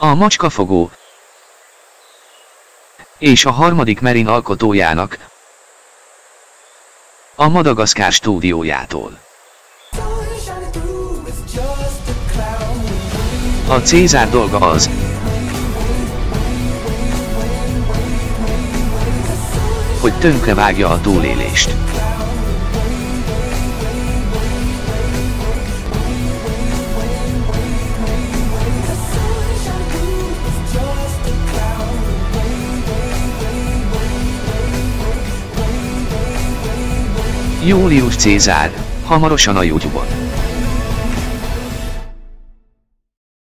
A macskafogó és a harmadik Merin alkotójának a Madagaszkár stúdiójától. A Cézár dolga az, hogy tönkre vágja a túlélést. Július Cézár, hamarosan a YouTube-on.